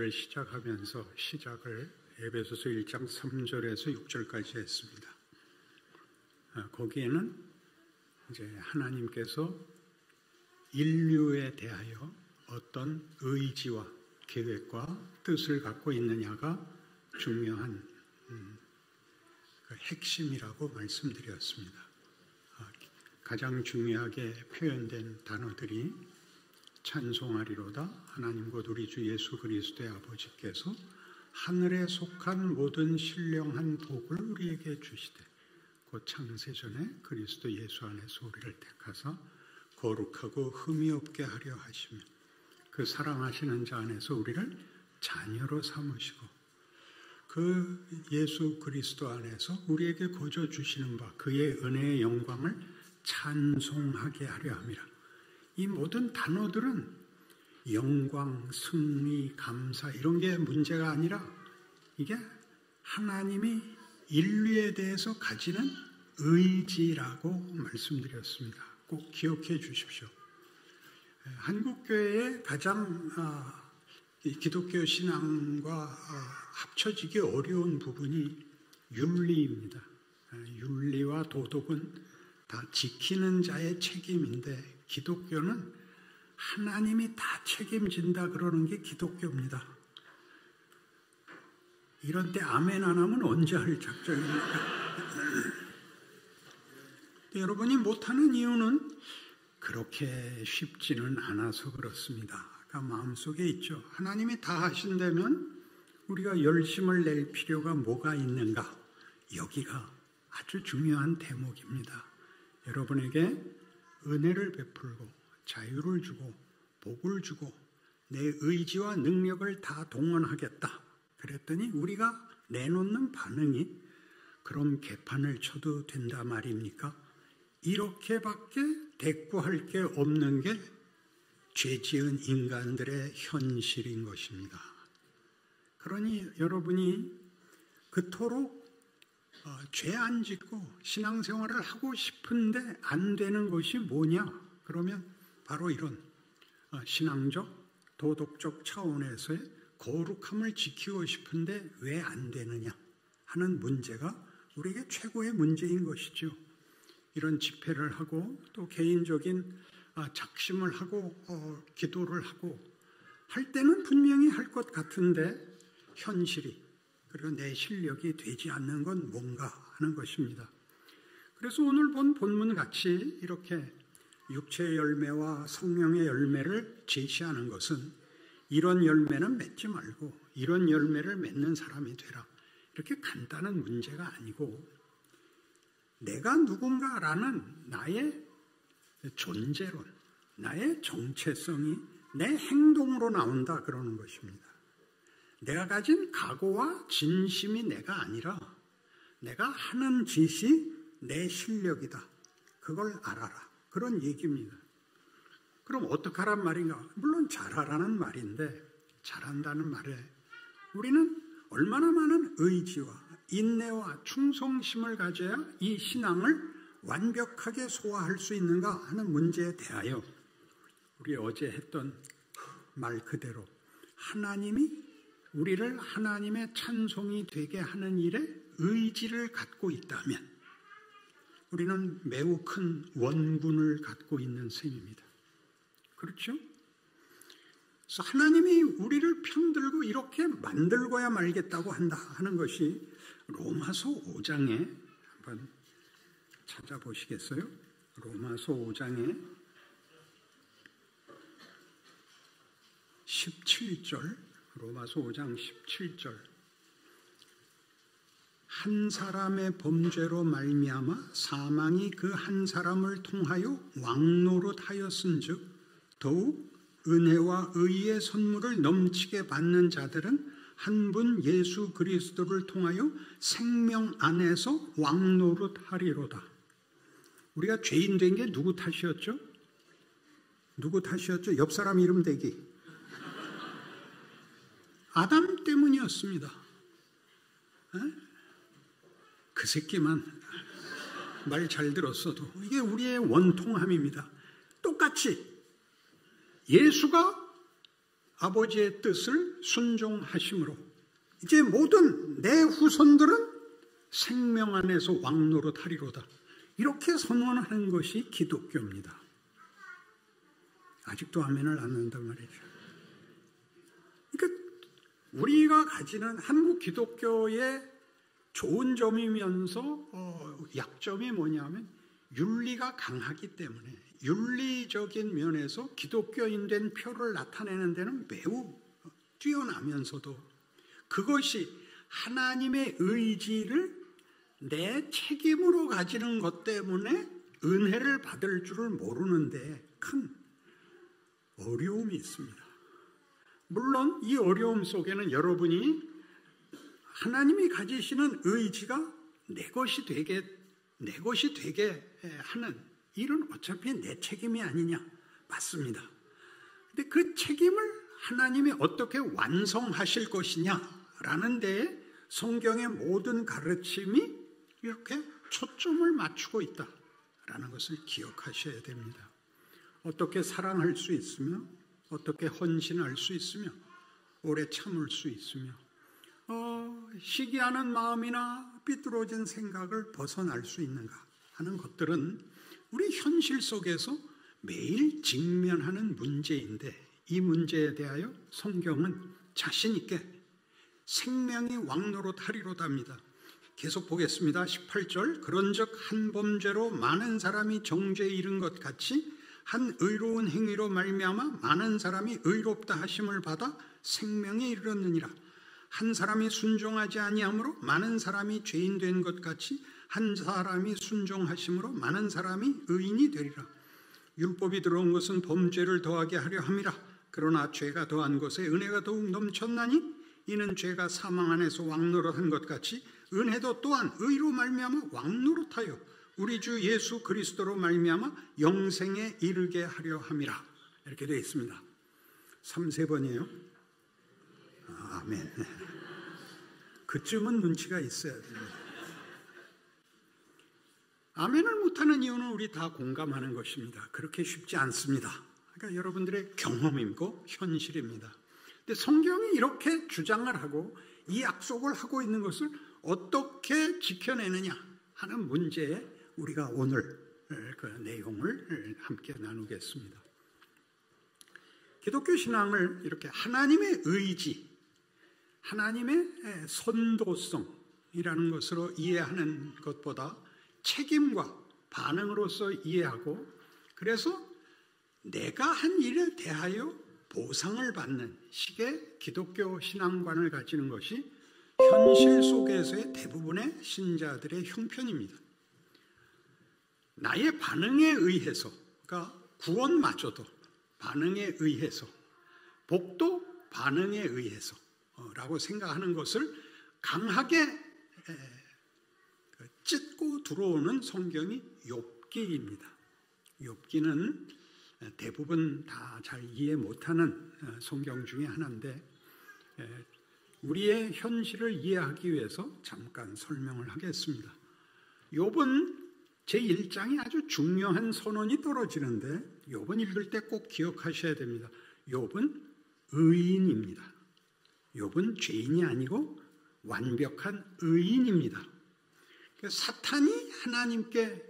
이 집회를 시작하면서 시작을 에베소서 1장 3절에서 6절까지 했습니다. 아, 거기에는 이제 하나님께서 인류에 대하여 어떤 의지와 계획과 뜻을 갖고 있느냐가 중요한 음, 그 핵심이라고 말씀드렸습니다. 아, 가장 중요하게 표현된 단어들이 찬송하리로다 하나님 곧 우리 주 예수 그리스도의 아버지께서 하늘에 속한 모든 신령한 복을 우리에게 주시되 곧 창세전에 그리스도 예수 안에서 우리를 택하사 거룩하고 흠이 없게 하려 하시며 그 사랑하시는 자 안에서 우리를 자녀로 삼으시고 그 예수 그리스도 안에서 우리에게 거저 주시는 바 그의 은혜의 영광을 찬송하게 하려 함이라. 이 모든 단어들은 영광, 승리, 감사 이런 게 문제가 아니라 이게 하나님이 인류에 대해서 가지는 의지라고 말씀드렸습니다. 꼭 기억해 주십시오. 한국교회의 가장 아, 기독교 신앙과 아, 합쳐지기 어려운 부분이 윤리입니다. 아, 윤리와 도덕은 다 지키는 자의 책임인데 기독교는 하나님이 다 책임진다 그러는 게 기독교입니다. 이런 때 아멘 안 하면 언제 할 작정입니까? 여러분이 못하는 이유는 그렇게 쉽지는 않아서 그렇습니다. 마음속에 있죠. 하나님이 다 하신다면 우리가 열심을 낼 필요가 뭐가 있는가? 여기가 아주 중요한 대목입니다. 여러분에게 은혜를 베풀고 자유를 주고 복을 주고 내 의지와 능력을 다 동원하겠다. 그랬더니 우리가 내놓는 반응이 그럼 개판을 쳐도 된다 말입니까? 이렇게밖에 대꾸할 게 없는 게 죄지은 인간들의 현실인 것입니다. 그러니 여러분이 그토록 어, 죄안 짓고 신앙생활을 하고 싶은데 안 되는 것이 뭐냐? 그러면 바로 이런 어, 신앙적, 도덕적 차원에서의 거룩함을 지키고 싶은데 왜 안 되느냐 하는 문제가 우리에게 최고의 문제인 것이죠. 이런 집회를 하고 또 개인적인 아, 작심을 하고 어, 기도를 하고 할 때는 분명히 할 것 같은데 현실이 그리고 내 실력이 되지 않는 건 뭔가 하는 것입니다. 그래서 오늘 본 본문 같이 이렇게 육체의 열매와 성령의 열매를 제시하는 것은 이런 열매는 맺지 말고 이런 열매를 맺는 사람이 되라. 이렇게 간단한 문제가 아니고 내가 누군가라는 나의 존재론, 나의 정체성이 내 행동으로 나온다 그러는 것입니다. 내가 가진 각오와 진심이 내가 아니라 내가 하는 짓이 내 실력이다. 그걸 알아라. 그런 얘기입니다. 그럼 어떡하란 말인가? 물론 잘하라는 말인데 잘한다는 말에 우리는 얼마나 많은 의지와 인내와 충성심을 가져야 이 신앙을 완벽하게 소화할 수 있는가 하는 문제에 대하여 우리 어제 했던 말 그대로 하나님이 우리를 하나님의 찬송이 되게 하는 일에 의지를 갖고 있다면 우리는 매우 큰 원군을 갖고 있는 셈입니다. 그렇죠? 그래서 하나님이 우리를 편들고 이렇게 만들고야 말겠다고 한다 하는 것이 로마서 5장에 한번 찾아보시겠어요? 로마서 5장에 17절, 로마서 5장 17절. 한 사람의 범죄로 말미암아 사망이 그 한 사람을 통하여 왕노릇하였은즉 더욱 은혜와 의의 선물을 넘치게 받는 자들은 한 분 예수 그리스도를 통하여 생명 안에서 왕노릇하리로다. 우리가 죄인 된 게 누구 탓이었죠? 누구 탓이었죠? 옆 사람 이름 대기. 아담 때문이었습니다. 에? 그 새끼만 말 잘 들었어도 이게 우리의 원통함입니다. 똑같이 예수가 아버지의 뜻을 순종하심으로 이제 모든 내 후손들은 생명 안에서 왕노릇 하리로다. 이렇게 선언하는 것이 기독교입니다. 아직도 아멘을 안 한단 말이죠. 우리가 가지는 한국 기독교의 좋은 점이면서 어, 약점이 뭐냐면 윤리가 강하기 때문에 윤리적인 면에서 기독교인 된 표를 나타내는 데는 매우 뛰어나면서도 그것이 하나님의 의지를 내 책임으로 가지는 것 때문에 은혜를 받을 줄을 모르는데 큰 어려움이 있습니다. 물론 이 어려움 속에는 여러분이 하나님이 가지시는 의지가 내 것이 되게 내 것이 되게 하는 일은 어차피 내 책임이 아니냐 맞습니다. 근데 그 책임을 하나님이 어떻게 완성하실 것이냐라는 데 성경의 모든 가르침이 이렇게 초점을 맞추고 있다라는 것을 기억하셔야 됩니다. 어떻게 사랑할 수 있으며 어떻게 헌신할 수 있으며 오래 참을 수 있으며 어, 시기하는 마음이나 삐뚤어진 생각을 벗어날 수 있는가 하는 것들은 우리 현실 속에서 매일 직면하는 문제인데 이 문제에 대하여 성경은 자신 있게 생명이 왕노로 타리로답니다. 계속 보겠습니다. 18절 그런즉 한 범죄로 많은 사람이 정죄에 이른 것 같이 한 의로운 행위로 말미암아 많은 사람이 의롭다 하심을 받아 생명에 이르렀느니라. 한 사람이 순종하지 아니하므로 많은 사람이 죄인 된 것 같이 한 사람이 순종하심으로 많은 사람이 의인이 되리라. 율법이 들어온 것은 범죄를 더하게 하려 함이라. 그러나 죄가 더한 것에 은혜가 더욱 넘쳤나니 이는 죄가 사망 안에서 왕노릇한 것 같이 은혜도 또한 의로 말미암아 왕노릇하여 우리 주 예수 그리스도로 말미암아 영생에 이르게 하려 함이라 이렇게 되어 있습니다. 3, 3번이에요. 아, 아멘. 그쯤은 눈치가 있어야 돼요. 아멘을 못하는 이유는 우리 다 공감하는 것입니다. 그렇게 쉽지 않습니다. 그러니까 여러분들의 경험이고 현실입니다. 근데 성경이 이렇게 주장을 하고 이 약속을 하고 있는 것을 어떻게 지켜내느냐 하는 문제에 우리가 오늘 그 내용을 함께 나누겠습니다. 기독교 신앙을 이렇게 하나님의 의지, 하나님의 선도성이라는 것으로 이해하는 것보다 책임과 반응으로서 이해하고 그래서 내가 한 일에 대하여 보상을 받는 식의 기독교 신앙관을 가지는 것이 현실 속에서의 대부분의 신자들의 형편입니다. 나의 반응에 의해서, 그러니까 구원마저도 반응에 의해서, 복도 반응에 의해서 라고 생각하는 것을 강하게 그 찢고 들어오는 성경이 욥기입니다. 욥기는 대부분 다 잘 이해 못하는 어, 성경 중에 하나인데 우리의 현실을 이해하기 위해서 잠깐 설명을 하겠습니다. 욥은 제1장에 아주 중요한 선언이 떨어지는데 욥은 읽을 때 꼭 기억하셔야 됩니다. 욥은 의인입니다. 욥은 죄인이 아니고 완벽한 의인입니다. 사탄이 하나님께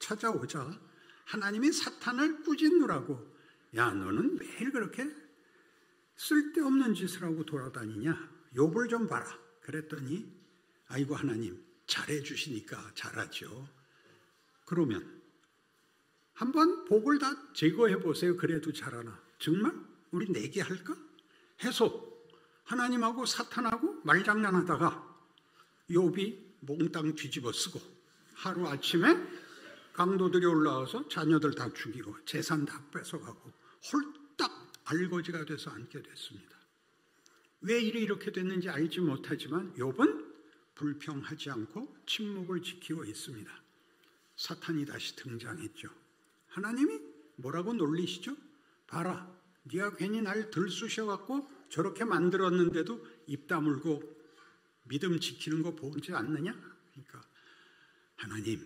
찾아오자 하나님이 사탄을 꾸짖느라고 야 너는 매일 그렇게 쓸데없는 짓을 하고 돌아다니냐 욥을 좀 봐라 그랬더니 아이고 하나님 잘해 주시니까 잘하죠 그러면 한번 복을 다 제거해 보세요. 그래도 잘하나. 정말 우리 내게 할까? 해서 하나님하고 사탄하고 말장난하다가 욥이 몽땅 뒤집어 쓰고 하루 아침에 강도들이 올라와서 자녀들 다 죽이고 재산 다 뺏어가고 홀딱 알거지가 돼서 앉게 됐습니다. 왜 일이 이렇게 됐는지 알지 못하지만 욥은 불평하지 않고 침묵을 지키고 있습니다. 사탄이 다시 등장했죠. 하나님이 뭐라고 놀리시죠? 봐라, 네가 괜히 날 들쑤셔갖고 저렇게 만들었는데도 입 다물고 믿음 지키는 거 보지 않느냐? 그러니까 하나님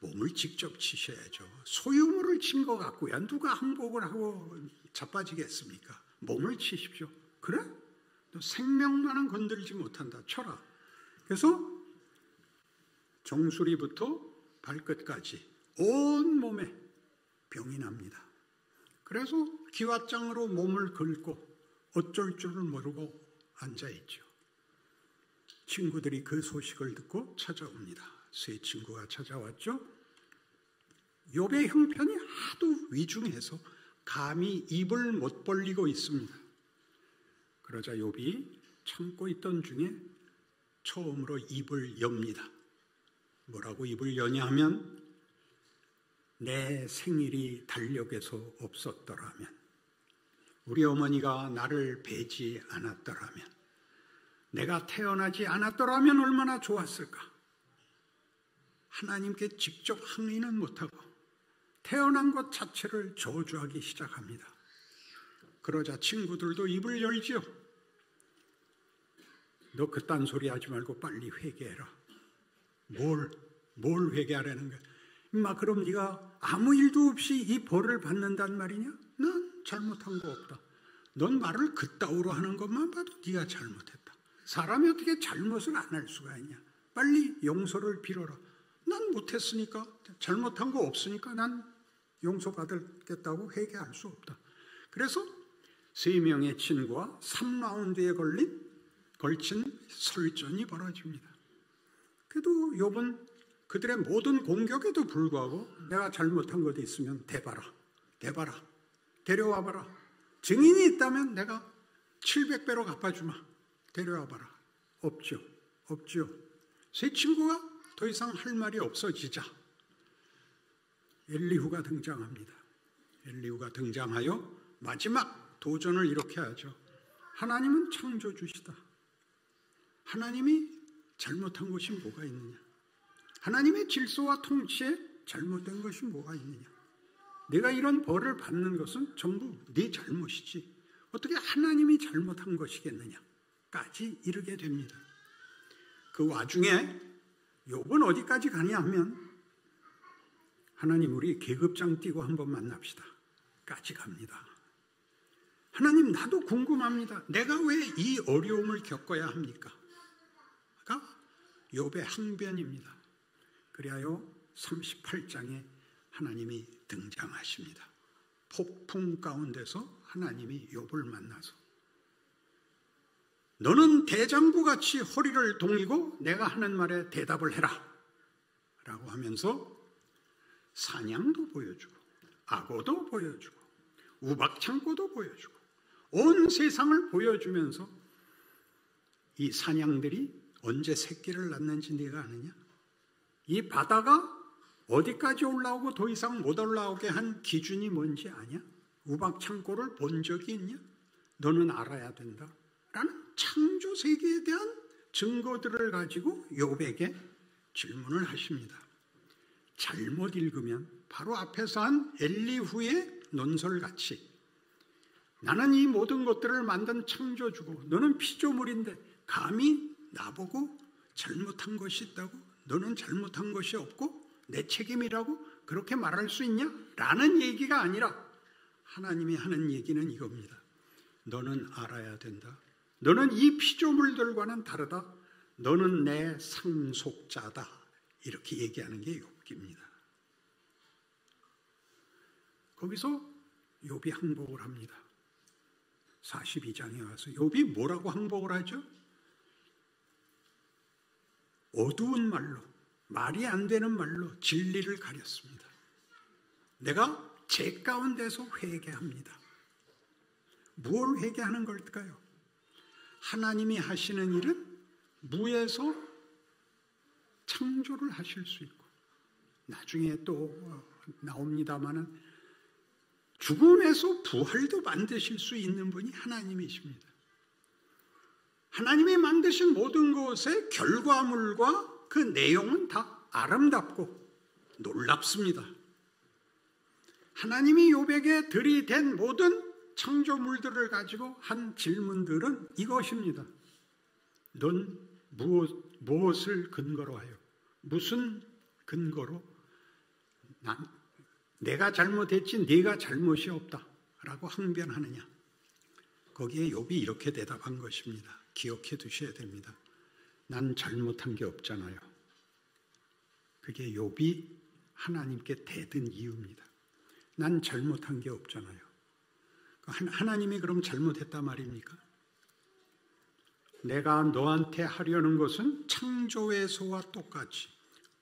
몸을 직접 치셔야죠. 소유물을 친 것 같고요. 누가 항복을 하고 자빠지겠습니까? 몸을 치십시오. 그래? 너 생명만은 건들지 못한다. 쳐라. 그래서 정수리부터 발끝까지 온 몸에 병이 납니다. 그래서 기왓장으로 몸을 긁고 어쩔 줄을 모르고 앉아있죠. 친구들이 그 소식을 듣고 찾아옵니다. 세 친구가 찾아왔죠. 욥의 형편이 하도 위중해서 감히 입을 못 벌리고 있습니다. 그러자 욥이 참고 있던 중에 처음으로 입을 엽니다. 뭐라고 입을 여냐 하면 내 생일이 달력에서 없었더라면 우리 어머니가 나를 배지 않았더라면 내가 태어나지 않았더라면 얼마나 좋았을까? 하나님께 직접 항의는 못하고 태어난 것 자체를 저주하기 시작합니다. 그러자 친구들도 입을 열지요. 너 그딴 소리 하지 말고 빨리 회개해라. 뭘, 뭘 회개하라는 거야? 임마, 그럼 네가 아무 일도 없이 이 벌을 받는단 말이냐? 난 잘못한 거 없다. 넌 말을 그따위로 하는 것만 봐도 네가 잘못했다. 사람이 어떻게 잘못을 안 할 수가 있냐? 빨리 용서를 빌어라. 난 못했으니까 잘못한 거 없으니까 난 용서받겠다고 회개할 수 없다. 그래서 세 명의 친구와 3라운드에 걸린 걸친 설전이 벌어집니다. 그래도 욥은 그들의 모든 공격에도 불구하고 내가 잘못한 것이 있으면 대봐라, 대봐라, 데려와봐라. 증인이 있다면 내가 700배로 갚아주마. 데려와봐라. 없죠. 없죠. 세 친구가 더 이상 할 말이 없어지자 엘리후가 등장합니다. 엘리후가 등장하여 마지막 도전을 이렇게 하죠. 하나님은 창조주시다. 하나님이 잘못한 것이 뭐가 있느냐? 하나님의 질서와 통치에 잘못된 것이 뭐가 있느냐? 내가 이런 벌을 받는 것은 전부 네 잘못이지. 어떻게 하나님이 잘못한 것이겠느냐? 까지 이르게 됩니다. 그 와중에 욥은 어디까지 가냐 하면 하나님 우리 계급장 띄고 한번 만납시다. 까지 갑니다. 하나님 나도 궁금합니다. 내가 왜 이 어려움을 겪어야 합니까? 가 욥의 항변입니다. 그리하여 38장에 하나님이 등장하십니다. 폭풍 가운데서 하나님이 욥을 만나서 너는 대장부 같이 허리를 동이고 내가 하는 말에 대답을 해라. 라고 하면서 사냥도 보여주고 악어도 보여주고 우박창고도 보여주고 온 세상을 보여주면서 이 사냥들이 언제 새끼를 낳는지 네가 아느냐? 이 바다가 어디까지 올라오고 더 이상 못 올라오게 한 기준이 뭔지 아냐? 우박창고를 본 적이 있냐? 너는 알아야 된다. 라는 창조 세계에 대한 증거들을 가지고 요백에 질문을 하십니다. 잘못 읽으면 바로 앞에서 한 엘리후의 논설같이 나는 이 모든 것들을 만든 창조주고 너는 피조물인데 감히 나보고 잘못한 것이 있다고 너는 잘못한 것이 없고 내 책임이라고 그렇게 말할 수 있냐? 라는 얘기가 아니라 하나님이 하는 얘기는 이겁니다. 너는 알아야 된다. 너는 이 피조물들과는 다르다. 너는 내 상속자다. 이렇게 얘기하는 게 욥기입니다. 거기서 욥이 항복을 합니다. 42장에 와서 욥이 뭐라고 항복을 하죠? 어두운 말로 말이 안 되는 말로 진리를 가렸습니다. 내가 제 가운데서 회개합니다. 무엇 회개하는 걸까요? 하나님이 하시는 일은 무에서 창조를 하실 수 있고 나중에 또 나옵니다마는 죽음에서 부활도 만드실 수 있는 분이 하나님이십니다. 하나님이 만드신 모든 것의 결과물과 그 내용은 다 아름답고 놀랍습니다. 하나님이 요백에 들이댄 모든 창조물들을 가지고 한 질문들은 이것입니다. 넌 무엇, 무엇을 근거로 하여? 무슨 근거로? 난 내가 잘못했지 네가 잘못이 없다. 라고 항변하느냐? 거기에 욥이 이렇게 대답한 것입니다. 기억해 두셔야 됩니다. 난 잘못한 게 없잖아요. 그게 욥이 하나님께 대든 이유입니다. 난 잘못한 게 없잖아요. 하나님이 그럼 잘못했단 말입니까? 내가 너한테 하려는 것은 창조에서와 똑같이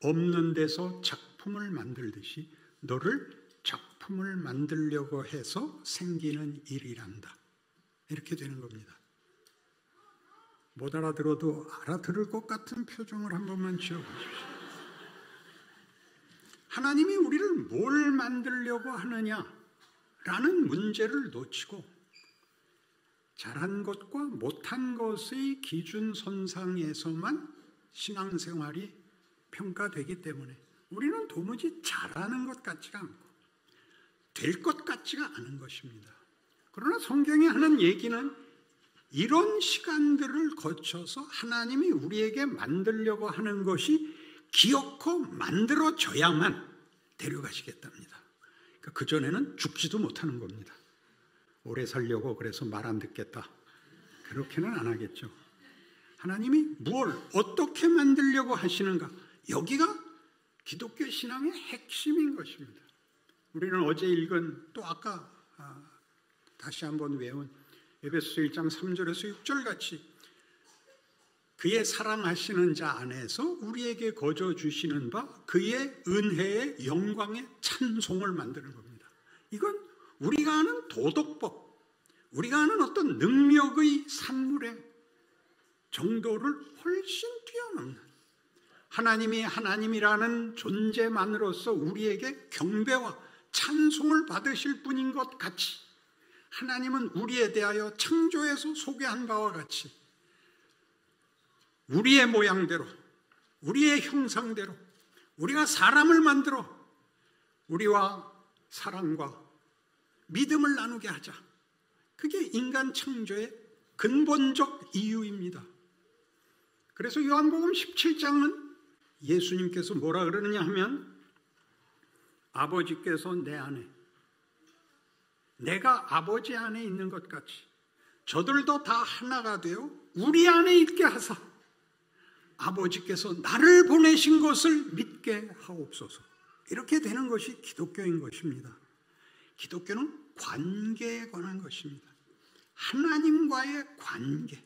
없는 데서 작품을 만들듯이 너를 작품을 만들려고 해서 생기는 일이란다. 이렇게 되는 겁니다. 못 알아들어도 알아들을 것 같은 표정을 한 번만 지어보십시오. 하나님이 우리를 뭘 만들려고 하느냐라는 문제를 놓치고 잘한 것과 못한 것의 기준 선상에서만 신앙생활이 평가되기 때문에 우리는 도무지 잘하는 것 같지가 않고 될 것 같지가 않은 것입니다. 그러나 성경이 하는 얘기는 이런 시간들을 거쳐서 하나님이 우리에게 만들려고 하는 것이 기어코 만들어져야만 데려가시겠답니다. 그러니까 그전에는 죽지도 못하는 겁니다. 오래 살려고 그래서 말 안 듣겠다. 그렇게는 안 하겠죠. 하나님이 뭘 어떻게 만들려고 하시는가? 여기가 기독교 신앙의 핵심인 것입니다. 우리는 어제 읽은 또 아까 아, 다시 한번 외운 에베소 1장 3절에서 6절 같이 그의 사랑하시는 자 안에서 우리에게 거저 주시는 바 그의 은혜의 영광의 찬송을 만드는 겁니다. 이건 우리가 아는 도덕법, 우리가 아는 어떤 능력의 산물의 정도를 훨씬 뛰어넘는 하나님이 하나님이라는 존재만으로서 우리에게 경배와 찬송을 받으실 분인 것 같이 하나님은 우리에 대하여 창조에서 소개한 바와 같이 우리의 모양대로, 우리의 형상대로, 우리가 사람을 만들어 우리와 사랑과 믿음을 나누게 하자. 그게 인간 창조의 근본적 이유입니다. 그래서 요한복음 17장은 예수님께서 뭐라 그러느냐 하면 아버지께서 내 안에 내가 아버지 안에 있는 것 같이 저들도 다 하나가 되어 우리 안에 있게 하사 아버지께서 나를 보내신 것을 믿게 하옵소서. 이렇게 되는 것이 기독교인 것입니다. 기독교는 관계에 관한 것입니다. 하나님과의 관계.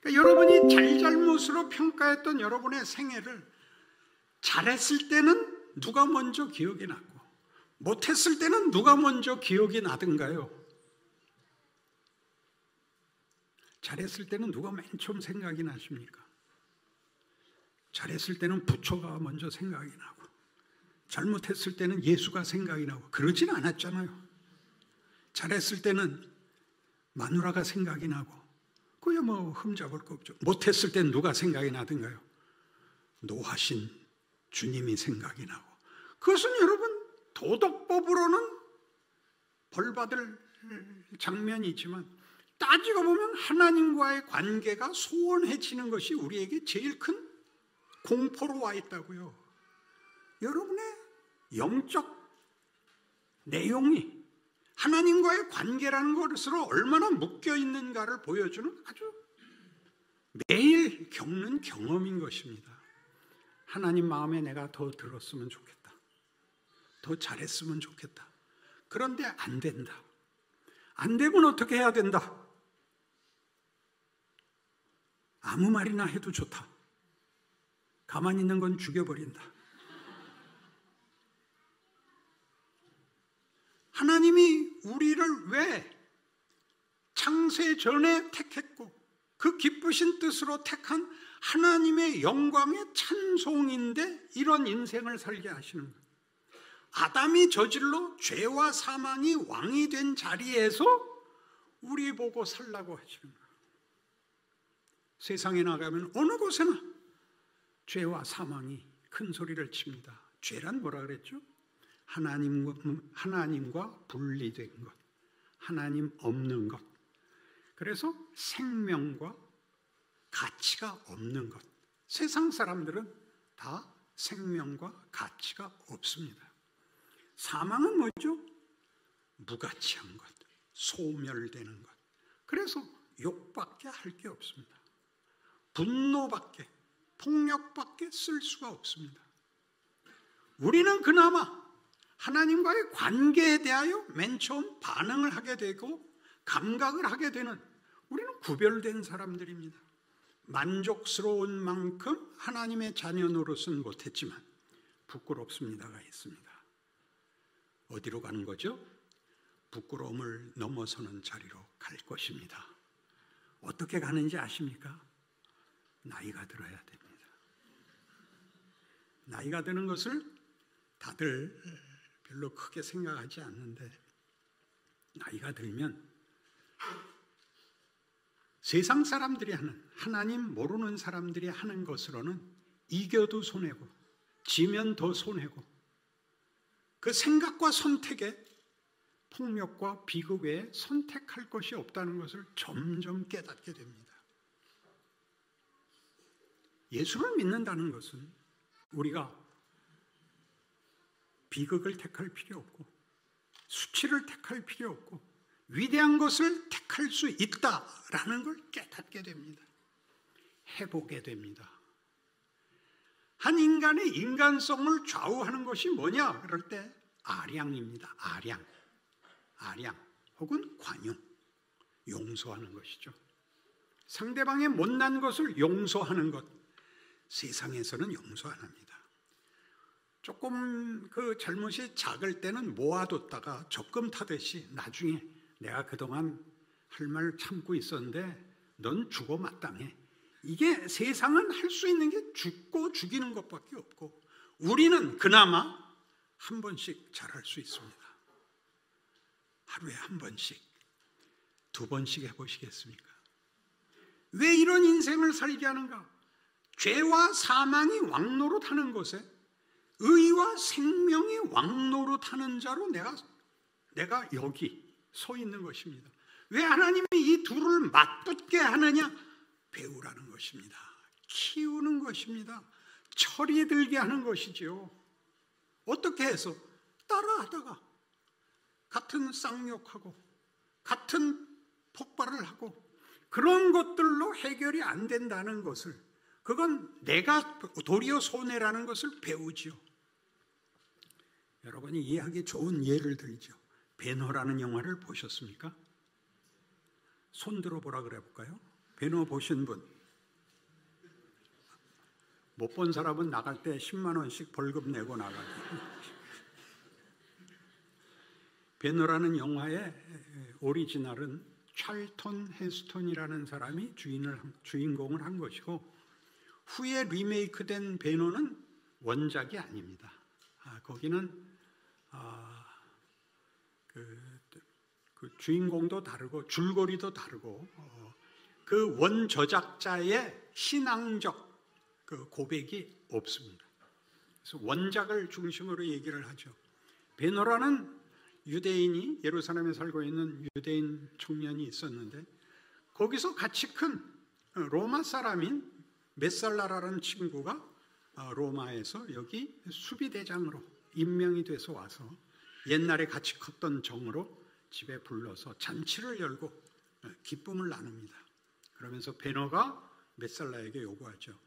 그러니까 여러분이 잘잘못으로 평가했던 여러분의 생애를 잘했을 때는 누가 먼저 기억이 났고, 못했을 때는 누가 먼저 기억이 나든가요? 잘했을 때는 누가 맨 처음 생각이 나십니까? 잘했을 때는 부처가 먼저 생각이 나고 잘못했을 때는 예수가 생각이 나고 그러진 않았잖아요. 잘했을 때는 마누라가 생각이 나고 그야 뭐 흠잡을 거 없죠. 못했을 때는 누가 생각이 나든가요? 노하신 주님이 생각이 나고 그것은 여러분 도덕법으로는 벌받을 장면이지만 따지고 보면 하나님과의 관계가 소원해지는 것이 우리에게 제일 큰 공포로 와 있다고요. 여러분의 영적 내용이 하나님과의 관계라는 것으로 얼마나 묶여 있는가를 보여주는 아주 매일 겪는 경험인 것입니다. 하나님 마음에 내가 더 들었으면 좋겠다. 더 잘했으면 좋겠다. 그런데 안 된다. 안 되면 어떻게 해야 된다? 아무 말이나 해도 좋다. 가만히 있는 건 죽여버린다. 하나님이 우리를 왜 창세 전에 택했고 그 기쁘신 뜻으로 택한 하나님의 영광의 찬송인데 이런 인생을 살게 하시는 것. 아담이 저질러 죄와 사망이 왕이 된 자리에서 우리 보고 살라고 하시는 거예요. 세상에 나가면 어느 곳에나 죄와 사망이 큰 소리를 칩니다. 죄란 뭐라 그랬죠? 하나님, 하나님과 분리된 것, 하나님 없는 것. 그래서 생명과 가치가 없는 것. 세상 사람들은 다 생명과 가치가 없습니다. 사망은 뭐죠? 무가치한 것, 소멸되는 것. 그래서 욕밖에 할 게 없습니다. 분노밖에, 폭력밖에 쓸 수가 없습니다. 우리는 그나마 하나님과의 관계에 대하여 맨 처음 반응을 하게 되고 감각을 하게 되는 우리는 구별된 사람들입니다. 만족스러운 만큼 하나님의 자녀 노릇은 못했지만 부끄럽습니다가 있습니다. 어디로 가는 거죠? 부끄러움을 넘어서는 자리로 갈 것입니다. 어떻게 가는지 아십니까? 나이가 들어야 됩니다. 나이가 드는 것을 다들 별로 크게 생각하지 않는데 나이가 들면 세상 사람들이 하는 하나님 모르는 사람들이 하는 것으로는 이겨도 손해고 지면 더 손해고 그 생각과 선택에 폭력과 비극 외에 선택할 것이 없다는 것을 점점 깨닫게 됩니다. 예수를 믿는다는 것은 우리가 비극을 택할 필요 없고 수치를 택할 필요 없고 위대한 것을 택할 수 있다라는 걸 깨닫게 됩니다. 해보게 됩니다. 한 인간의 인간성을 좌우하는 것이 뭐냐? 그럴 때 아량입니다. 아량. 아량 혹은 관용. 용서하는 것이죠. 상대방의 못난 것을 용서하는 것. 세상에서는 용서 안 합니다. 조금 그 잘못이 작을 때는 모아뒀다가 적금 타듯이 나중에 내가 그동안 할 말 참고 있었는데 넌 죽어 마땅해. 이게 세상은 할 수 있는 게 죽고 죽이는 것밖에 없고 우리는 그나마 한 번씩 잘할 수 있습니다. 하루에 한 번씩, 두 번씩 해보시겠습니까? 왜 이런 인생을 살게 하는가? 죄와 사망이 왕노릇 하는 곳에 의와 생명이 왕노릇 하는 자로 내가 내가 여기 서 있는 것입니다. 왜 하나님이 이 둘을 맞붙게 하느냐? 배우라는 것입니다. 키우는 것입니다. 철이 들게 하는 것이지요. 어떻게 해서 따라하다가 같은 쌍욕하고 같은 폭발을 하고 그런 것들로 해결이 안 된다는 것을 그건 내가 도리어 손해라는 것을 배우지요. 여러분이 이해하기 좋은 예를 들죠. 배너라는 영화를 보셨습니까? 손 들어보라 그래 볼까요? 배너 보신 분. 못 본 사람은 나갈 때 10만 원씩 벌금 내고 나가기. 배너라는 영화의 오리지널은 찰턴 헤스턴이라는 사람이 주인을 주인공을 한 것이고 후에 리메이크된 배너는 원작이 아닙니다. 아, 거기는 아, 그, 그, 주인공도 다르고 줄거리도 다르고 어, 그 원 저작자의 신앙적 그 고백이 없습니다. 그래서 원작을 중심으로 얘기를 하죠. 베노라는 유대인이 예루살렘에 살고 있는 유대인 청년이 있었는데 거기서 같이 큰 로마 사람인 메살라라는 친구가 어, 로마에서 여기 수비대장으로 임명이 돼서 와서 옛날에 같이 컸던 정으로 집에 불러서 잔치를 열고 어, 기쁨을 나눕니다. 그러면서 베너가 메살라에게 요구하죠.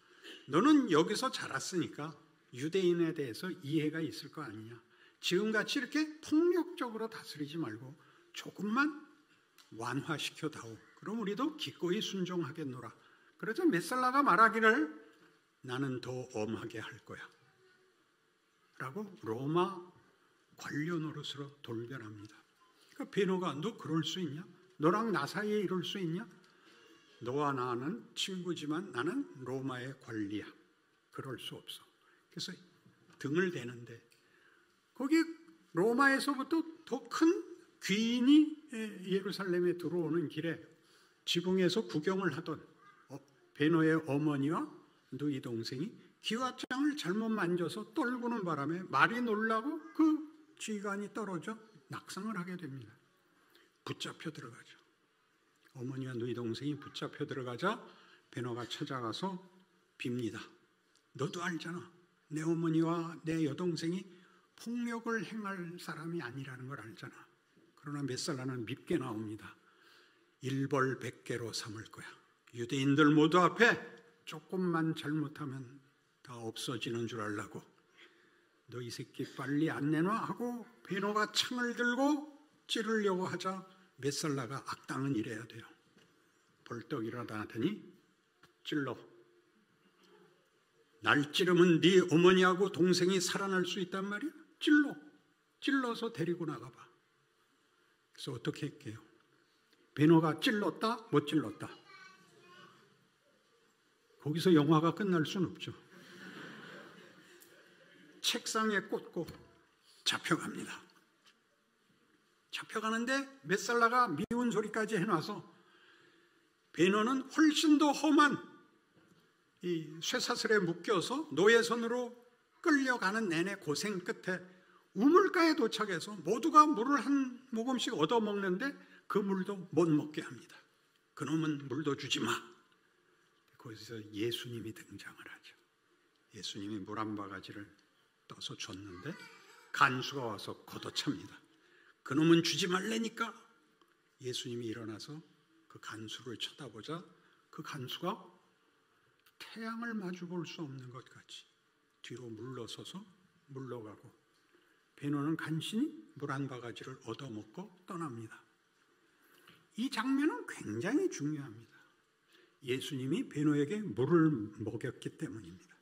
너는 여기서 자랐으니까 유대인에 대해서 이해가 있을 거 아니냐. 지금같이 이렇게 폭력적으로 다스리지 말고 조금만 완화시켜 다오. 그럼 우리도 기꺼이 순종하겠노라. 그래서 메살라가 말하기를 나는 더 엄하게 할 거야. 라고 로마 관료 노릇으로 돌변합니다. 그러니까 베노가 너 그럴 수 있냐? 너랑 나 사이에 이럴 수 있냐? 너와 나는 친구지만 나는 로마의 관리야. 그럴 수 없어. 그래서 등을 대는데 거기 로마에서부터 더 큰 귀인이 예루살렘에 들어오는 길에 지붕에서 구경을 하던 어, 베노의 어머니와 누이 동생이 기와장을 잘못 만져서 떨구는 바람에 말이 놀라고 그 쥐관이 떨어져 낙상을 하게 됩니다. 붙잡혀 들어가죠. 어머니와 누이 동생이 붙잡혀 들어가자 베노가 찾아가서 빕니다. 너도 알잖아. 내 어머니와 내 여동생이 폭력을 행할 사람이 아니라는 걸 알잖아. 그러나 나는 밉게 나옵니다. 일벌백계로 삼을 거야. 유대인들 모두 앞에 조금만 잘못하면 다 없어지는 줄 알라고. 너 이 새끼 빨리 안 내놔 하고 베노가 창을 들고 찌르려고 하자 메살라가 악당은 이래야 돼요. 벌떡 일어나더니 찔러. 날 찌르면 네 어머니하고 동생이 살아날 수 있단 말이야? 찔러. 찔러서 데리고 나가봐. 그래서 어떻게 할게요? 베노가 찔렀다? 못 찔렀다? 거기서 영화가 끝날 수는 없죠. 책상에 꽂고 잡혀갑니다. 잡혀가는데 메살라가 미운 소리까지 해놔서 베너는 훨씬 더 험한 이 쇠사슬에 묶여서 노예선으로 끌려가는 내내 고생 끝에 우물가에 도착해서 모두가 물을 한 모금씩 얻어 먹는데 그 물도 못 먹게 합니다. 그놈은 물도 주지 마. 거기서 예수님이 등장을 하죠. 예수님이 물 한 바가지를 떠서 줬는데 간수가 와서 걷어찹니다. 그놈은 주지 말래니까 예수님이 일어나서 그 간수를 쳐다보자 그 간수가 태양을 마주 볼 수 없는 것 같이 뒤로 물러서서 물러가고 베노는 간신히 물 한 바가지를 얻어먹고 떠납니다. 이 장면은 굉장히 중요합니다. 예수님이 벤허에게 물을 먹였기 때문입니다.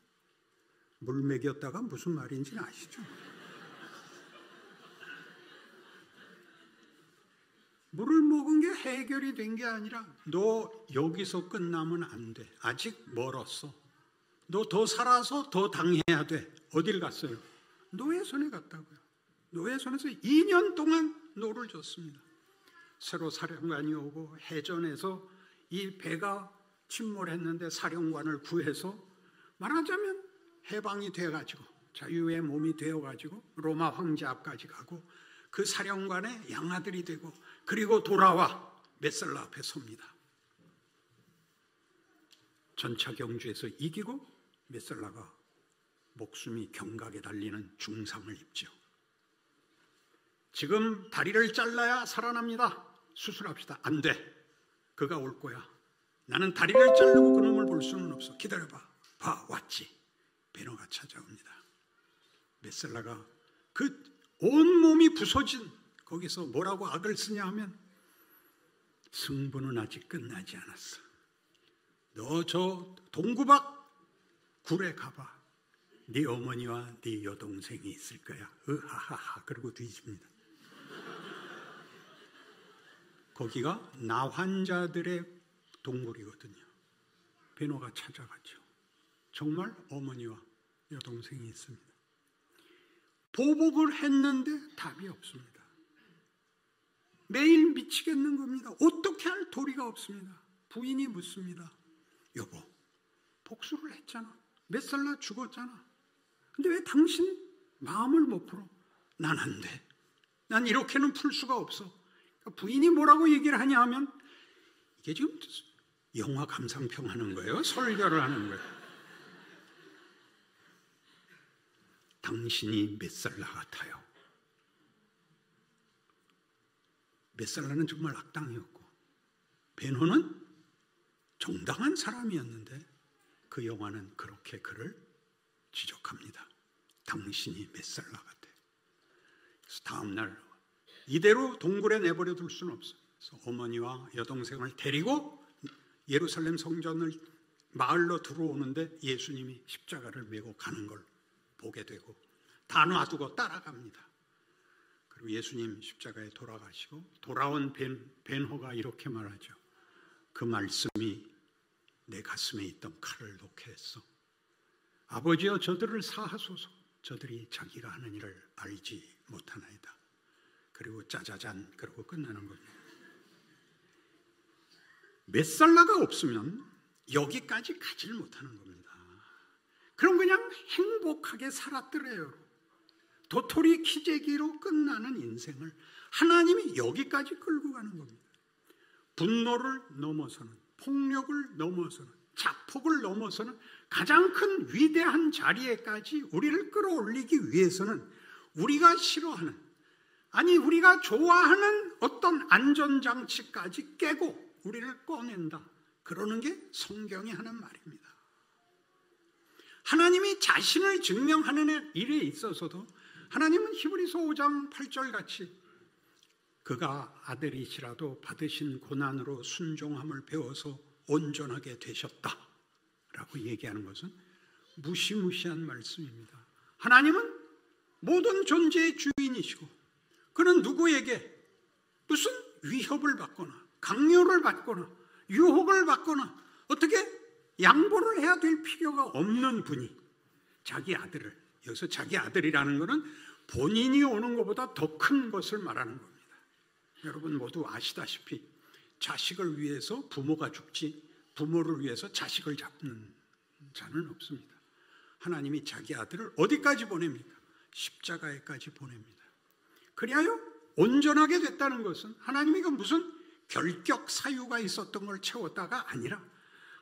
물 먹였다가 무슨 말인지 아시죠? 물을 먹은 게 해결이 된 게 아니라 너 여기서 끝나면 안 돼. 아직 멀었어. 너 더 살아서 더 당해야 돼. 어딜 갔어요? 노예선에 갔다고요. 노예선에서 2년 동안 노를 저었습니다. 새로 사령관이 오고 해전에서 이 배가 침몰했는데 사령관을 구해서 말하자면 해방이 돼가지고 자유의 몸이 되어가지고 로마 황제 앞까지 가고 그 사령관의 양아들이 되고 그리고 돌아와 메살라 앞에 섭니다. 전차 경주에서 이기고 메살라가 목숨이 경각에 달리는 중상을 입죠. 지금 다리를 잘라야 살아납니다. 수술합시다. 안 돼. 그가 올 거야. 나는 다리를 자르고 그놈을 볼 수는 없어. 기다려봐. 봐, 왔지. 베노가 찾아옵니다. 메셀라가 그 온몸이 부서진 거기서 뭐라고 악을 쓰냐 하면 승부는 아직 끝나지 않았어. 너 저 동구박 굴에 가봐. 네 어머니와 네 여동생이 있을 거야. 으하하하 그러고 뒤집니다. 거기가 나환자들의 동굴이거든요. 베노가 찾아가죠. 정말 어머니와 여동생이 있습니다. 보복을 했는데 답이 없습니다. 매일 미치겠는 겁니다. 어떻게 할 도리가 없습니다. 부인이 묻습니다. 여보, 복수를 했잖아. 몇 살 나 죽었잖아. 근데 왜 당신 마음을 못 풀어? 난 안 돼. 난 이렇게는 풀 수가 없어. 그러니까 부인이 뭐라고 얘기를 하냐 하면 이게 지금 영화 감상평 하는 거예요? 설교를 하는 거예요? 당신이 몇 살 나 같아요? 몇 살 나는 정말 악당이었고 베노는 정당한 사람이었는데 그 영화는 그렇게 그를 지적합니다. 당신이 몇 살 나 같아? 그래서 다음날 이대로 동굴에 내버려 둘 수는 없어요. 그래서 어머니와 여동생을 데리고 예루살렘 성전을 마을로 들어오는데 예수님이 십자가를 메고 가는 걸 보게 되고 다 놔두고 따라갑니다. 그리고 예수님 십자가에 돌아가시고 돌아온 벤, 벤호가 이렇게 말하죠. 그 말씀이 내 가슴에 있던 칼을 놓게 했어. 아버지여 저들을 사하소서. 저들이 자기가 하는 일을 알지 못하나이다. 그리고 짜자잔 그러고 끝나는 겁니다. 메살라가 없으면 여기까지 가질 못하는 겁니다. 그럼 그냥 행복하게 살았더래요. 도토리 키재기로 끝나는 인생을 하나님이 여기까지 끌고 가는 겁니다. 분노를 넘어서는, 폭력을 넘어서는, 자폭을 넘어서는 가장 큰 위대한 자리에까지 우리를 끌어올리기 위해서는 우리가 싫어하는, 아니, 우리가 좋아하는 어떤 안전장치까지 깨고 우리를 꺼낸다. 그러는 게 성경이 하는 말입니다. 하나님이 자신을 증명하는 일에 있어서도 하나님은 히브리서 5장 8절 같이 그가 아들이시라도 받으신 고난으로 순종함을 배워서 온전하게 되셨다. 라고 얘기하는 것은 무시무시한 말씀입니다. 하나님은 모든 존재의 주인이시고 그는 누구에게 무슨 위협을 받거나 강요를 받거나 유혹을 받거나 어떻게 양보를 해야 될 필요가 없는 분이 자기 아들을 여기서 자기 아들이라는 것은 본인이 오는 것보다 더 큰 것을 말하는 겁니다. 여러분 모두 아시다시피 자식을 위해서 부모가 죽지 부모를 위해서 자식을 잡는 자는 없습니다. 하나님이 자기 아들을 어디까지 보냅니까? 십자가에까지 보냅니다. 그리하여 온전하게 됐다는 것은 하나님이 그 무슨 결격 사유가 있었던 걸 채웠다가 아니라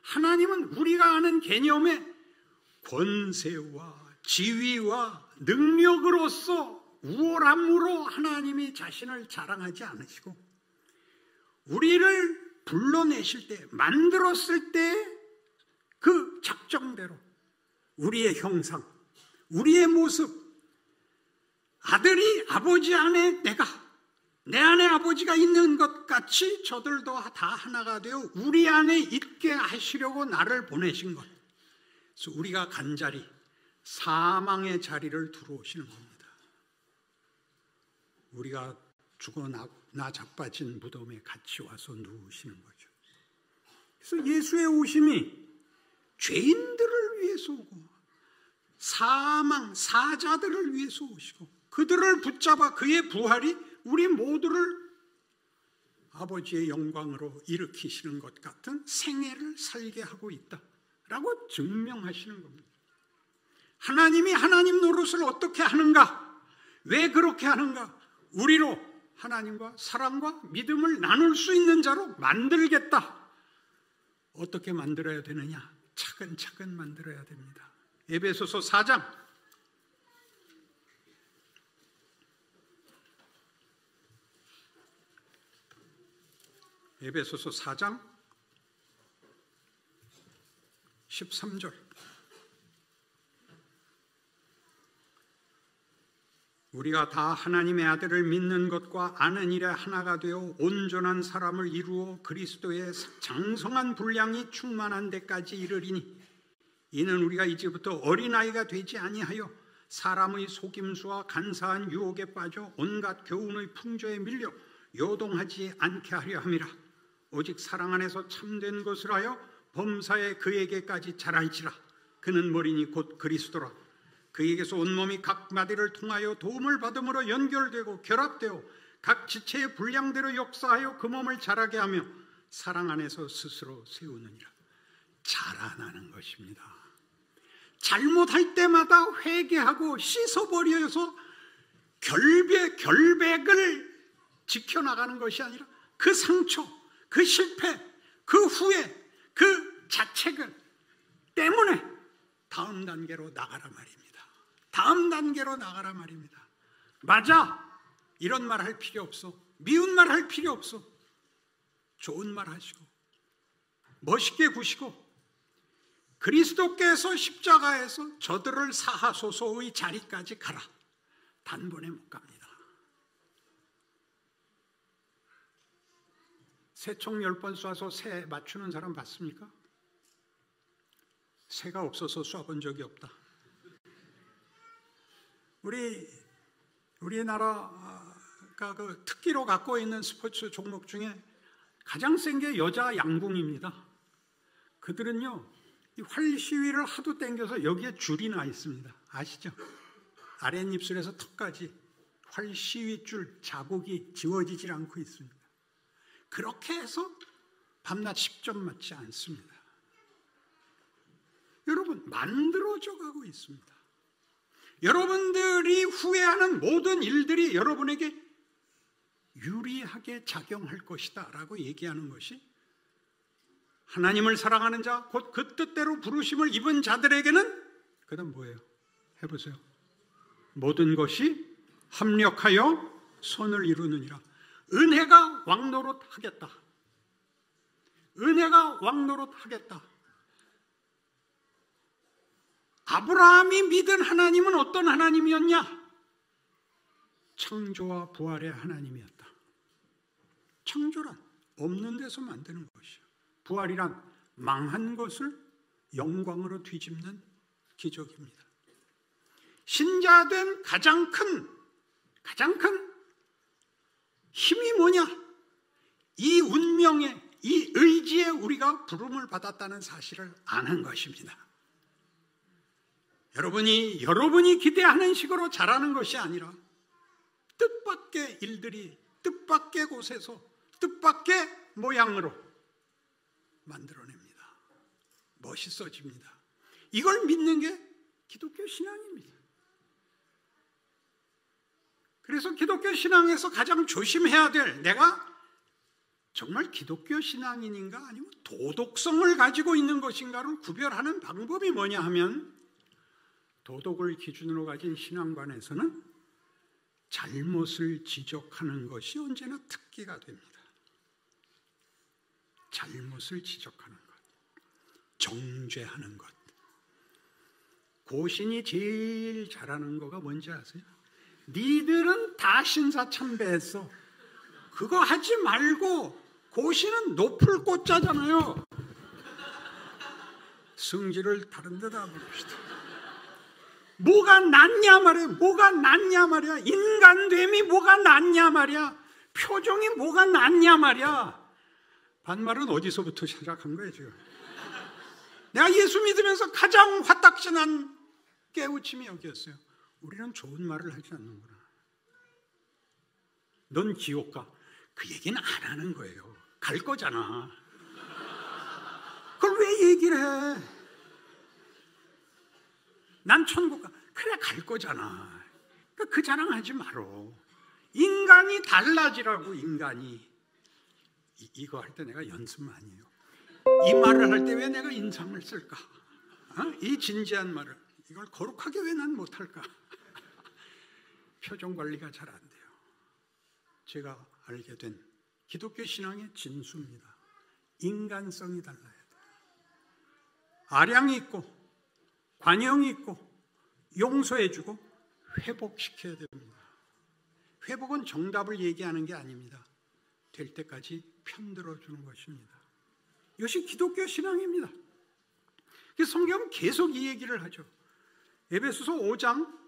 하나님은 우리가 아는 개념의 권세와 지위와 능력으로서 우월함으로 하나님이 자신을 자랑하지 않으시고 우리를 불러내실 때 만들었을 때 그 작정대로 우리의 형상, 우리의 모습, 아들이 아버지 안에 내가 내 안에 아버지가 있는 것 같이 저들도 다 하나가 되어 우리 안에 있게 하시려고 나를 보내신 것. 그래서 우리가 간 자리, 사망의 자리를 들어오시는 겁니다. 우리가 죽어 나, 나 자빠진 무덤에 같이 와서 누우시는 거죠. 그래서 예수의 오심이 죄인들을 위해서 오고 사망, 사자들을 위해서 오시고 그들을 붙잡아 그의 부활이 우리 모두를 아버지의 영광으로 일으키시는 것 같은 생애를 살게 하고 있다. 라고 증명하시는 겁니다. 하나님이 하나님 노릇을 어떻게 하는가? 왜 그렇게 하는가? 우리로 하나님과 사랑과 믿음을 나눌 수 있는 자로 만들겠다. 어떻게 만들어야 되느냐? 차근차근 만들어야 됩니다. 에베소서 4장 에베소서 4장 13절. 우리가 다 하나님의 아들을 믿는 것과 아는 일에 하나가 되어 온전한 사람을 이루어 그리스도의 장성한 분량이 충만한 데까지 이르리니 이는 우리가 이제부터 어린아이가 되지 아니하여 사람의 속임수와 간사한 유혹에 빠져 온갖 교훈의 풍조에 밀려 요동하지 않게 하려 함이라 오직 사랑 안에서 참된 것을 하여 범사에 그에게까지 자랄지라. 그는 머리니 곧 그리스도라. 그에게서 온몸이 각 마디를 통하여 도움을 받음으로 연결되고 결합되어 각 지체의 분량대로 역사하여 그 몸을 자라게 하며 사랑 안에서 스스로 세우느니라. 자라나는 것입니다. 잘못할 때마다 회개하고 씻어버려서 결백, 결백을 지켜나가는 것이 아니라 그 상처, 그 실패, 그 후회, 그 자책을 때문에 다음 단계로 나가라 말입니다. 다음 단계로 나가라 말입니다. 맞아. 이런 말 할 필요 없어. 미운 말 할 필요 없어. 좋은 말 하시고, 멋있게 구시고, 그리스도께서 십자가에서 저들을 사하소서의 자리까지 가라. 단번에 못 갑니다. 새총 열 번 쏴서 새 맞추는 사람 봤습니까? 새가 없어서 쏴본 적이 없다. 우리 우리나라가 그 특기로 갖고 있는 스포츠 종목 중에 가장 센 게 여자 양궁입니다. 그들은요 활 시위를 하도 땡겨서 여기에 줄이 나 있습니다. 아시죠? 아랫입술에서 턱까지 활 시위 줄 자국이 지워지질 않고 있습니다. 그렇게 해서 밤낮 10점 맞지 않습니다. 여러분, 만들어져 가고 있습니다. 여러분들이 후회하는 모든 일들이 여러분에게 유리하게 작용할 것이다 라고 얘기하는 것이 하나님을 사랑하는 자, 곧 그 뜻대로 부르심을 입은 자들에게는 그 다음 뭐예요? 해보세요. 모든 것이 합력하여 선을 이루느니라. 은혜가 왕노릇 하겠다. 은혜가 왕노릇 하겠다. 아브라함이 믿은 하나님은 어떤 하나님이었냐? 창조와 부활의 하나님이었다. 창조란 없는 데서 만드는 것이요. 부활이란 망한 것을 영광으로 뒤집는 기적입니다. 신자된 가장 큰 가장 큰 힘이 뭐냐? 이 운명에 이 의지에 우리가 부름을 받았다는 사실을 아는 것입니다. 여러분이 여러분이 기대하는 식으로 잘하는 것이 아니라 뜻밖의 일들이 뜻밖의 곳에서 뜻밖의 모양으로 만들어냅니다. 멋있어집니다. 이걸 믿는 게 기독교 신앙입니다. 그래서 기독교 신앙에서 가장 조심해야 될 내가 정말 기독교 신앙인인가 아니면 도덕성을 가지고 있는 것인가를 구별하는 방법이 뭐냐 하면 도덕을 기준으로 가진 신앙관에서는 잘못을 지적하는 것이 언제나 특기가 됩니다. 잘못을 지적하는 것, 정죄하는 것. 고신이 제일 잘하는 거가 뭔지 아세요? 니들은 다 신사 참배했어. 그거 하지 말고 고신은 높을 꽃자잖아요. 성질을 다른 데다 봅시다. 뭐가 낫냐 말이야. 뭐가 낫냐 말이야. 인간됨이 뭐가 낫냐 말이야. 표정이 뭐가 낫냐 말이야. 반말은 어디서부터 시작한 거예요, 지금? 내가 예수 믿으면서 가장 화딱지난 깨우침이 여기였어요. 우리는 좋은 말을 하지 않는구나. 넌 지옥 가. 그 얘기는 안 하는 거예요. 갈 거잖아. 그걸 왜 얘기를 해? 난 천국 가. 그래 갈 거잖아. 그러니까 그 자랑하지 말어. 인간이 달라지라고 인간이 이, 이거 할 때 내가 연습 많이 해요. 이 말을 할 때 왜 내가 인상을 쓸까? 어? 이 진지한 말을 이걸 거룩하게 왜 난 못할까? 표정 관리가 잘 안 돼요. 제가 알게 된 기독교 신앙의 진수입니다. 인간성이 달라야 돼요. 아량이 있고 관용이 있고 용서해주고 회복시켜야 됩니다. 회복은 정답을 얘기하는 게 아닙니다. 될 때까지 편들어주는 것입니다. 이것이 기독교 신앙입니다. 성경은 계속 이 얘기를 하죠. 에베소서 5장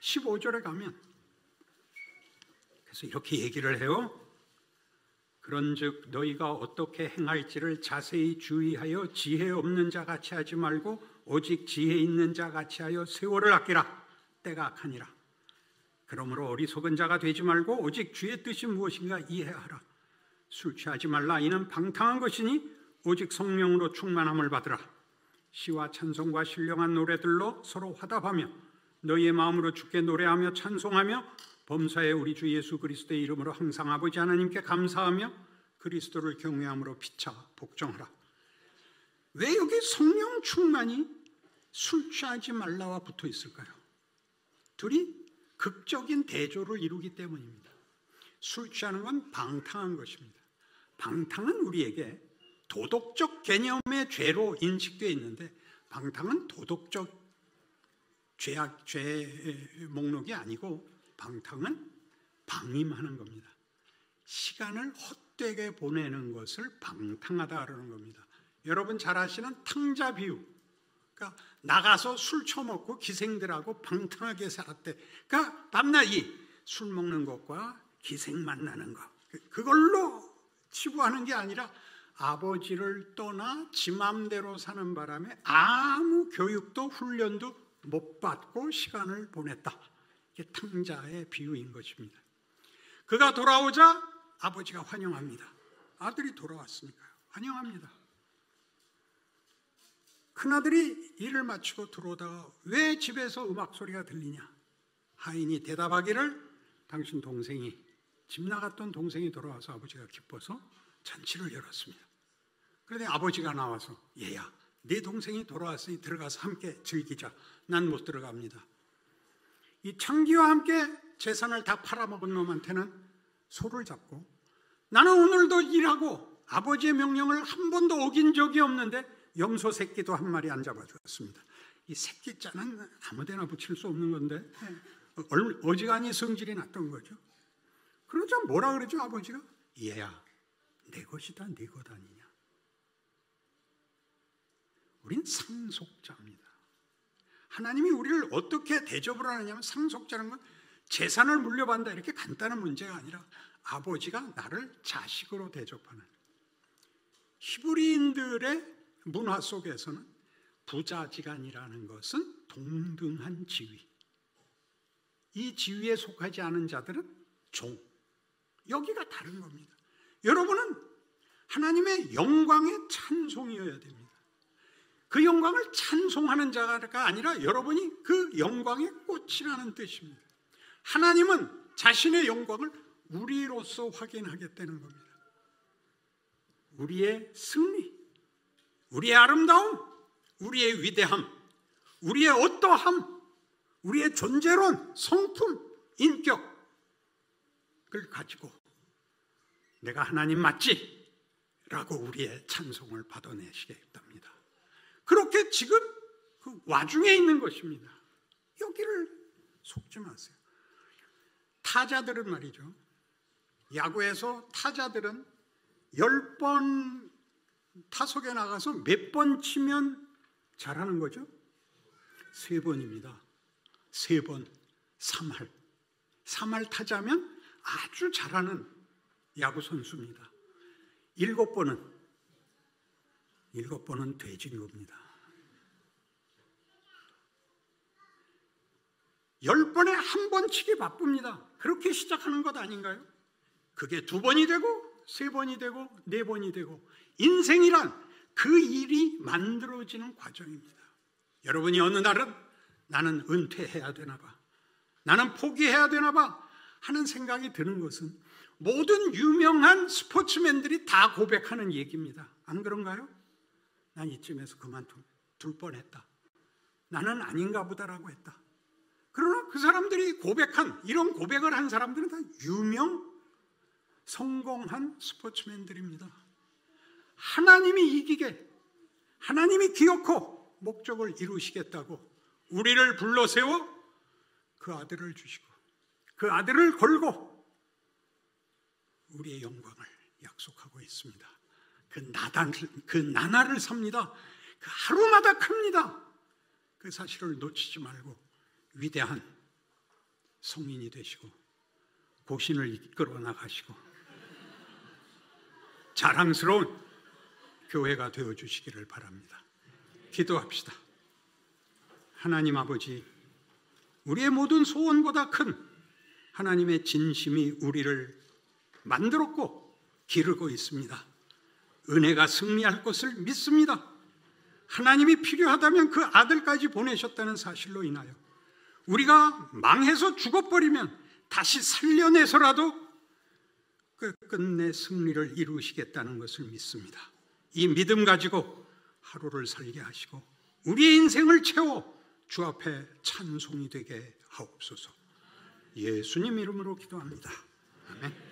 15절에 가면 그래서 이렇게 얘기를 해요. 그런즉 너희가 어떻게 행할지를 자세히 주의하여 지혜 없는 자 같이 하지 말고 오직 지혜 있는 자 같이 하여 세월을 아끼라. 때가 악하니라. 그러므로 어리석은 자가 되지 말고 오직 주의 뜻이 무엇인가 이해하라. 술 취하지 말라. 이는 방탕한 것이니 오직 성령으로 충만함을 받으라. 시와 찬송과 신령한 노래들로 서로 화답하며 너희의 마음으로 주께 노래하며 찬송하며 범사에 우리 주 예수 그리스도의 이름으로 항상 아버지 하나님께 감사하며 그리스도를 경외함으로 피차 복종하라 왜 여기 성령 충만이 술 취하지 말라와 붙어 있을까요? 둘이 극적인 대조를 이루기 때문입니다. 술 취하는 건 방탕한 것입니다. 방탕은 우리에게 도덕적 개념의 죄로 인식되어 있는데 방탕은 도덕적 죄악, 죄 목록이 아니고 방탕은 방임하는 겁니다. 시간을 헛되게 보내는 것을 방탕하다 그러는 겁니다. 여러분 잘 아시는 탕자 비유. 그러니까 나가서 술 처먹고 기생들하고 방탕하게 살았대. 그러니까 밤낮이 술 먹는 것과 기생 만나는 것. 그걸로 치부하는 게 아니라 아버지를 떠나 지 맘대로 사는 바람에 아무 교육도 훈련도 못 받고 시간을 보냈다. 탕자의 비유인 것입니다. 그가 돌아오자 아버지가 환영합니다. 아들이 돌아왔으니까요. 환영합니다. 큰아들이 일을 마치고 들어오다가 왜 집에서 음악 소리가 들리냐? 하인이 대답하기를 당신 동생이 집 나갔던 동생이 돌아와서 아버지가 기뻐서 잔치를 열었습니다. 그런데 아버지가 나와서 얘야 네 동생이 돌아왔으니 들어가서 함께 즐기자. 난 못 들어갑니다. 이 창기와 함께 재산을 다 팔아먹은 놈한테는 소를 잡고 나는 오늘도 일하고 아버지의 명령을 한 번도 어긴 적이 없는데 염소 새끼도 한 마리 안 잡아주었습니다. 이 새끼 자는 아무데나 붙일 수 없는 건데 어지간히 성질이 났던 거죠. 그러자 뭐라 그러죠 아버지가? 얘야 내 것이다 네것 아니냐. 우린 상속자입니다. 하나님이 우리를 어떻게 대접을 하느냐면 상속자는 건 재산을 물려받는다 이렇게 간단한 문제가 아니라 아버지가 나를 자식으로 대접하는 히브리인들의 문화 속에서는 부자지간이라는 것은 동등한 지위. 이 지위에 속하지 않은 자들은 종. 여기가 다른 겁니다. 여러분은 하나님의 영광의 찬송이어야 됩니다. 그 영광을 찬송하는 자가 아니라 여러분이 그 영광의 꽃이라는 뜻입니다. 하나님은 자신의 영광을 우리로서 확인하겠다는 겁니다. 우리의 승리, 우리의 아름다움, 우리의 위대함, 우리의 어떠함, 우리의 존재론, 성품, 인격을 가지고 내가 하나님 맞지? 라고 우리의 찬송을 받아내시겠답니다. 그렇게 지금 그 와중에 있는 것입니다. 여기를 속지 마세요. 타자들은 말이죠. 야구에서 타자들은 열번 타석에 나가서 몇 번 치면 잘하는 거죠? 세 번입니다. 세 번, 3할. 3할 타자면 아주 잘하는 야구 선수입니다. 일곱 번은, 일곱 번은 돼진 겁니다. 열 번에 한 번 치기 바쁩니다. 그렇게 시작하는 것 아닌가요? 그게 두 번이 되고, 세 번이 되고, 네 번이 되고, 인생이란 그 일이 만들어지는 과정입니다. 여러분이 어느 날은 나는 은퇴해야 되나 봐. 나는 포기해야 되나 봐. 하는 생각이 드는 것은 모든 유명한 스포츠맨들이 다 고백하는 얘기입니다. 안 그런가요? 난 이쯤에서 그만둘 뻔했다. 나는 아닌가 보다라고 했다. 그러나 그 사람들이 고백한 이런 고백을 한 사람들은 다 유명 성공한 스포츠맨들입니다. 하나님이 이기게 하나님이 기어코 목적을 이루시겠다고 우리를 불러 세워 그 아들을 주시고 그 아들을 걸고 우리의 영광을 약속하고 있습니다. 그 나단 그 나날을 삽니다. 그 하루마다 큽니다. 그 사실을 놓치지 말고 위대한 성인이 되시고 고신을 이끌어 나가시고 자랑스러운 교회가 되어 주시기를 바랍니다. 기도합시다. 하나님 아버지, 우리의 모든 소원보다 큰 하나님의 진심이 우리를 만들었고 기르고 있습니다. 은혜가 승리할 것을 믿습니다. 하나님이 필요하다면 그 아들까지 보내셨다는 사실로 인하여 우리가 망해서 죽어버리면 다시 살려내서라도 그 끝내 승리를 이루시겠다는 것을 믿습니다. 이 믿음 가지고 하루를 살게 하시고 우리의 인생을 채워 주 앞에 찬송이 되게 하옵소서. 예수님 이름으로 기도합니다. 아멘.